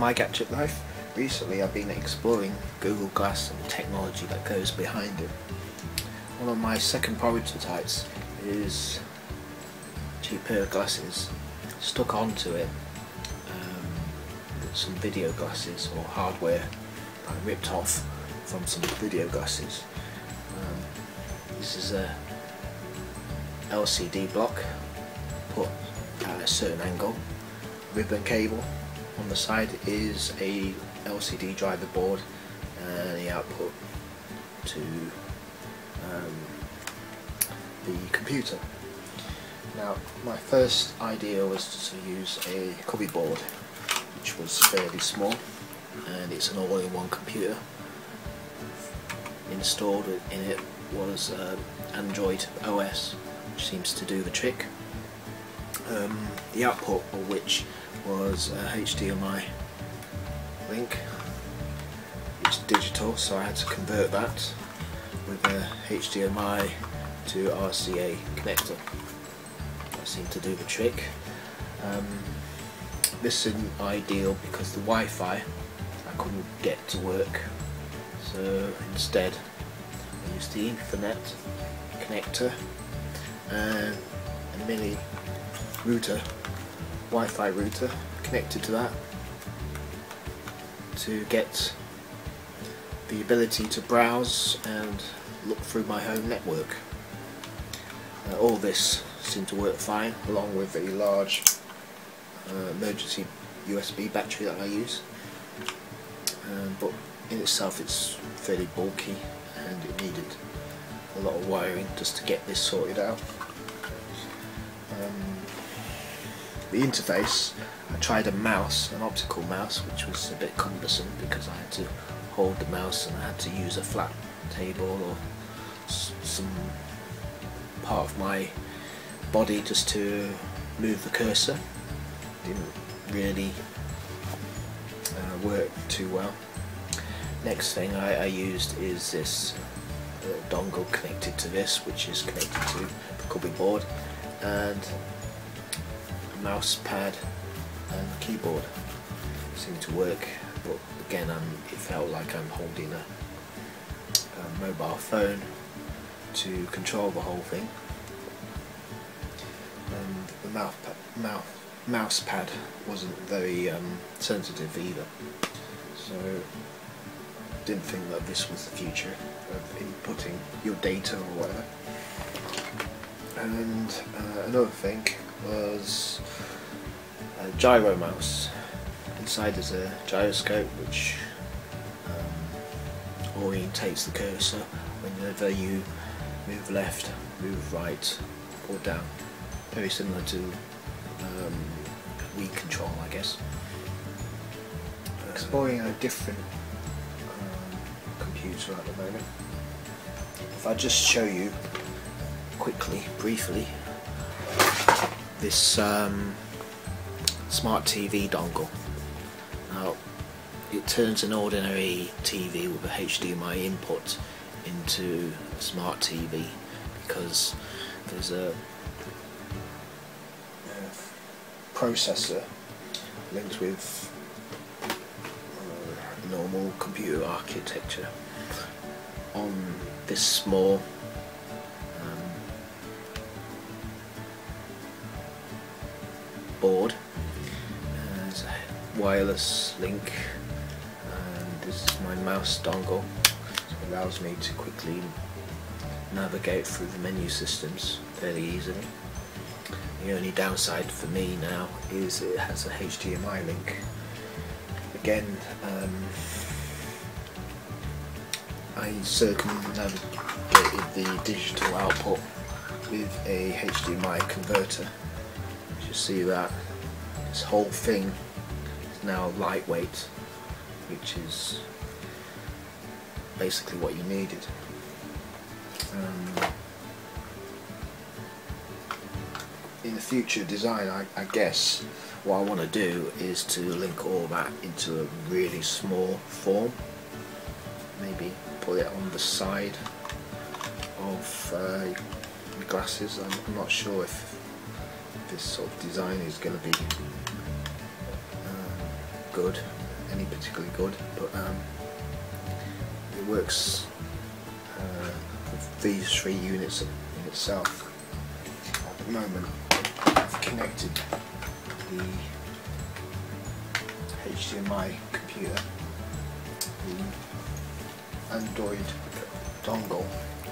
my Gadget Life. Recently I've been exploring Google Glass and the technology that goes behind it. One of my second prototypes is cheap pair of glasses stuck onto it um, some video glasses or hardware I ripped off from some video glasses. Um, this is a LCD block put at a certain angle, ribbon cable on the side is a LCD driver board and the output to um, the computer. Now my first idea was to use a Cubieboard which was fairly small and it's an all-in-one computer. Installed in it was um, Android OS which seems to do the trick. Um, the output of which was a HDMI link. It's digital so I had to convert that with a HDMI to RCA connector. That seemed to do the trick. Um, this isn't ideal because the Wi-Fi I couldn't get to work. So instead I used the Ethernet connector and a mini router Wi-Fi router connected to that to get the ability to browse and look through my home network. Uh, all this seemed to work fine along with a large uh, emergency USB battery that I use um, but in itself it's fairly bulky and it needed a lot of wiring just to get this sorted out. Um, the interface, I tried a mouse, an optical mouse, which was a bit cumbersome because I had to hold the mouse and I had to use a flat table or some part of my body just to move the cursor. Didn't really uh, work too well. Next thing I, I used is this uh, dongle connected to this, which is connected to the Cubieboard, and mouse pad and keyboard. Seem to work but again I'm, it felt like I'm holding a, a mobile phone to control the whole thing. And the mouth pa mouth, mouse pad wasn't very um, sensitive either. So didn't think that this was the future of inputting your data or whatever. And uh, another thing was a gyro mouse. Inside is a gyroscope which um, orientates the cursor whenever you move left, move right or down. Very similar to um, Wii control I guess. Exploring a different um, computer at the moment. If I just show you quickly, briefly, this um, smart TV dongle. Now, it turns an ordinary TV with a HDMI input into a smart TV because there's a, a processor linked with uh, normal computer architecture on this small board. There's a wireless link and this is my mouse dongle. So it allows me to quickly navigate through the menu systems fairly easily. The only downside for me now is it has a HDMI link. Again, um, I circumnavigated the digital output with a HDMI converter you see that this whole thing is now lightweight which is basically what you needed. Um, in the future design I, I guess what I want to do is to link all that into a really small form. Maybe put it on the side of uh, glasses. I'm, I'm not sure if this sort of design is going to be um, good, any particularly good, but um, it works uh, with these three units in itself. At the moment, I've connected the HDMI computer, the Android dongle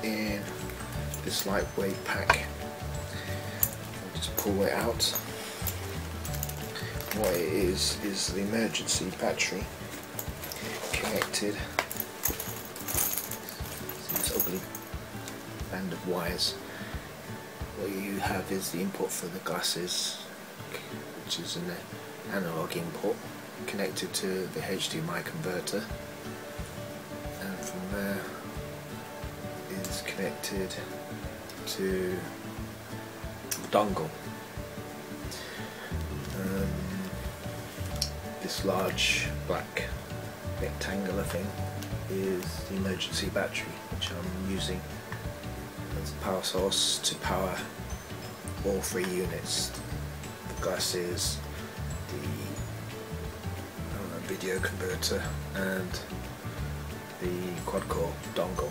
in this lightweight pack. Just it out. What it is is the emergency battery connected. See this ugly band of wires. What you have is the input for the glasses, which is an analog input connected to the HDMI converter, and from there is connected to dongle. This large black rectangular thing is the emergency battery which I'm using as a power source to power all three units the glasses, the video converter and the quad-core dongle.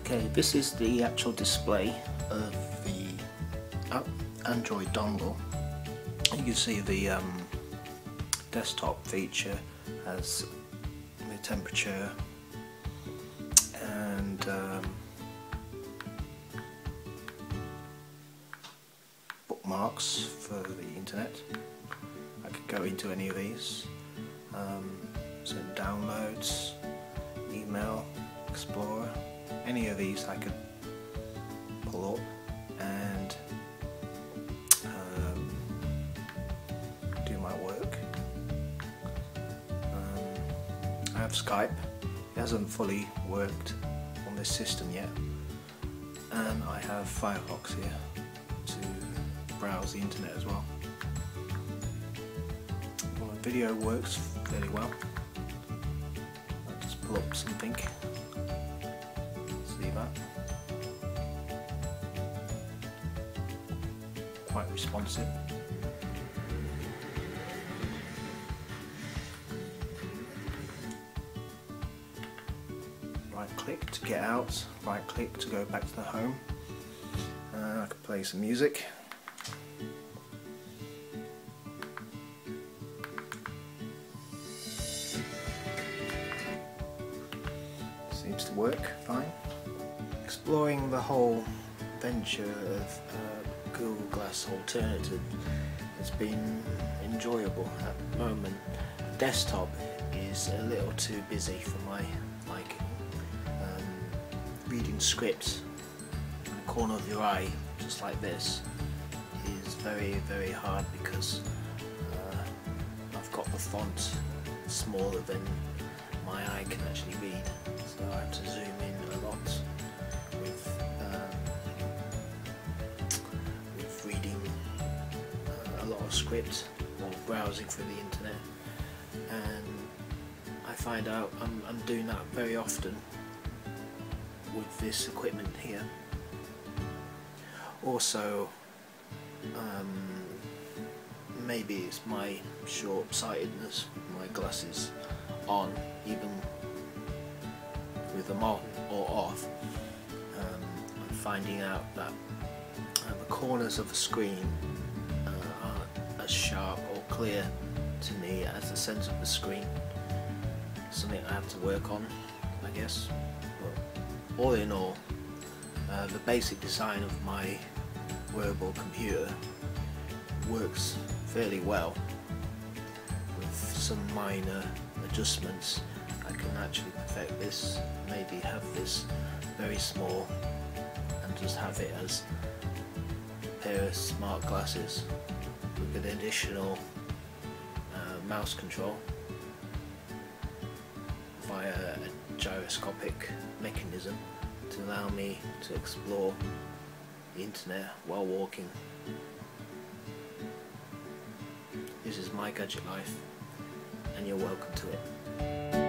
Okay, this is the actual display of the Android dongle. You can see the um, desktop feature has the temperature and um, bookmarks for the internet. I could go into any of these. Um, so downloads, email, Explorer, any of these I could pull up and Skype, it hasn't fully worked on this system yet and I have Firefox here to browse the internet as well. Well, video works fairly well. I'll just pull up something see that. Quite responsive. Get out, right click to go back to the home. Uh, I can play some music. Seems to work fine exploring the whole venture of uh, Google Glass Alternative has been enjoyable at the moment. Desktop is a little too busy for my liking. Scripts in the corner of your eye, just like this, is very very hard because uh, I've got the font smaller than my eye can actually read, so I have to zoom in a lot with, um, with reading uh, a lot of script or browsing through the internet. And I find out I'm, I'm doing that very often with this equipment here. Also um, maybe it's my short-sightedness my glasses on even with them on or off I'm finding out that uh, the corners of the screen uh, aren't as sharp or clear to me as the centre of the screen. Something I have to work on, I guess. But all in all, uh, the basic design of my wearable computer works fairly well. With some minor adjustments, I can actually perfect this, maybe have this very small and just have it as a pair of smart glasses with an additional uh, mouse control via a gyroscopic mechanism to allow me to explore the internet while walking. This is my gadget life and you're welcome to it.